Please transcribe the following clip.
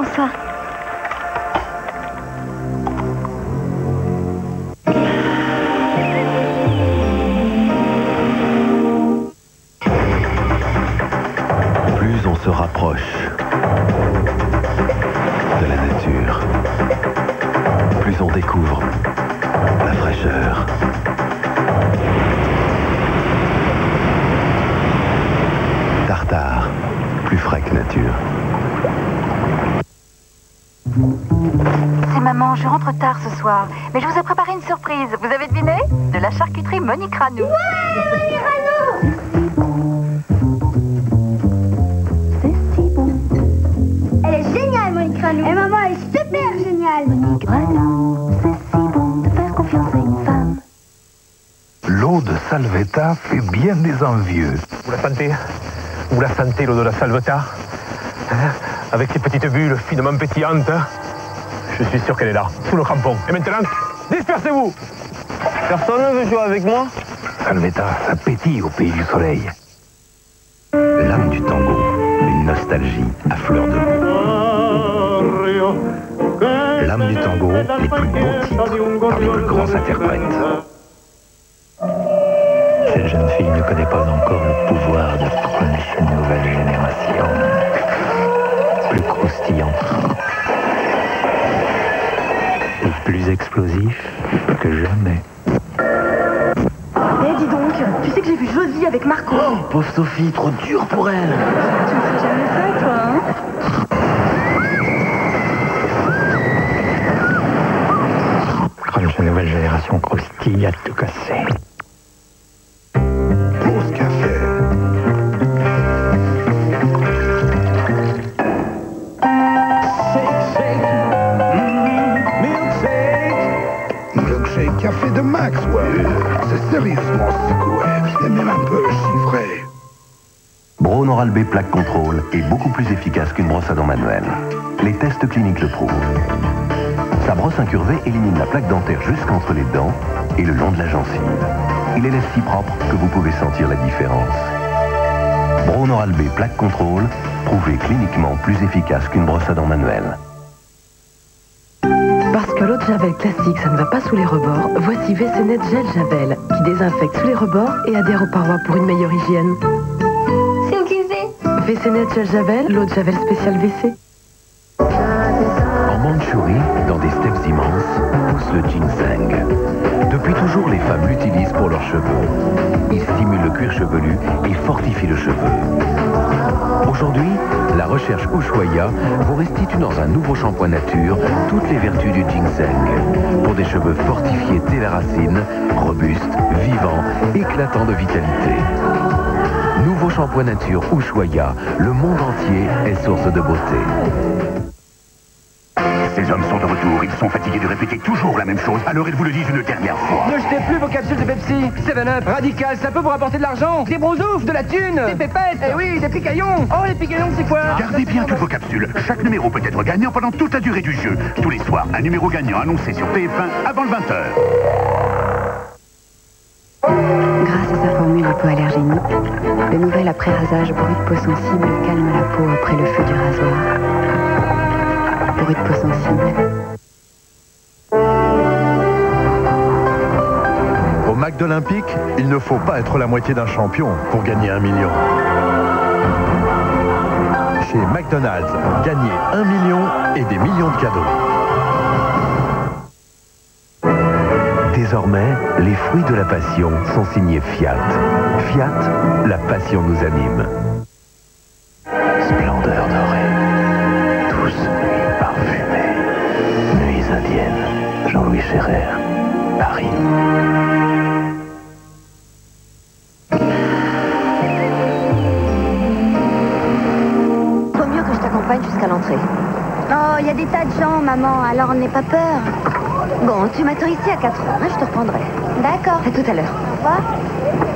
Plus on se rapproche de la nature, plus on découvre la fraîcheur. Tartare, plus frais que nature. Je rentre tard ce soir. Mais je vous ai préparé une surprise. Vous avez deviné De la charcuterie Monique Ranou. Elle est géniale, Monique Ranou. Et maman, elle est super géniale. Monique Ranou, c'est si bon de faire confiance à une femme. L'eau de Salvetta fait bien des envieux. Vous la sentez? Vous la sentez l'eau de la salveta Hein? Avec ses petites bulles finement pétillantes Je suis sûr qu'elle est là, sous le crampon. Et maintenant, dispersez-vous Personne ne veut jouer avec moi Salvetta, ça pétille au pays du soleil. L'âme du tango, une nostalgie à fleur de peau. L'âme du tango, les plus beaux titres par les plus grands interprètes. Cette jeune fille ne connaît pas encore le pouvoir de crunch une nouvelle génération. Plus croustillant. Plus explosif que jamais. Eh, dis donc, tu sais que j'ai vu Josie avec Marco. Pauvre Sophie, trop dur pour elle. Tu ne ferais jamais ça, toi, hein Crunch une nouvelle génération croustille à tout casser. Milkshake café de Maxwell. C'est sérieusement secoué et même un peu chiffré. Oral B Plaque Control est beaucoup plus efficace qu'une brosse à dents manuelle. Les tests cliniques le prouvent. Sa brosse incurvée élimine la plaque dentaire jusqu'entre les dents et le long de la gencive. Il est laisse si propre que vous pouvez sentir la différence. Braun Oral B Plaque Control, prouvé cliniquement plus efficace qu'une brosse à dents manuelle. Que l'eau de Javel classique, ça ne va pas sous les rebords, voici WC-Net Gel Javel, qui désinfecte sous les rebords et adhère aux parois pour une meilleure hygiène. C'est où est WC-Net Gel Javel, l'eau de Javel spéciale WC. En Mandchourie, dans des steppes immenses, pousse le ginseng. Depuis toujours, les femmes l'utilisent pour leurs cheveux. Il stimule le cuir chevelu et fortifie le cheveu. Aujourd'hui, recherche Ushuaïa vous restitue dans un nouveau shampoing nature toutes les vertus du ginseng. Pour des cheveux fortifiés dès la racine, robustes, vivants, éclatants de vitalité. Nouveau shampoing nature Ushuaïa, le monde entier est source de beauté. Ces hommes sont de retour, ils sont fatigués de répéter toujours la même chose, alors ils vous le disent une dernière fois. Ne jetez plus vos capsules de Pepsi 7-Up, Radical, ça peut vous rapporter de l'argent Des brousoufs, de la thune Des pépettes Eh oui, des picaillons Oh, les picaillons, c'est quoi? Gardez bien toutes vos capsules. Chaque numéro peut être gagnant pendant toute la durée du jeu. Tous les soirs, un numéro gagnant annoncé sur TF1 avant le 20h. Grâce à sa formule hypoallergénique, le nouvel après-rasage bruit de peau sensible calme la peau après le feu du rasoir. De peau sensible. Au Mac d'Olympique, il ne faut pas être la moitié d'un champion pour gagner un million. Chez McDonald's, gagnez un million et des millions de cadeaux. Désormais, les fruits de la passion sont signés Fiat. Fiat, la passion nous anime. Ferrer. Paris. Faut mieux que je t'accompagne jusqu'à l'entrée. Oh, il y a des tas de gens, maman, alors n'aie pas peur. Bon, tu m'attends ici à 4 heures, hein, je te reprendrai. D'accord. À tout à l'heure. Au revoir.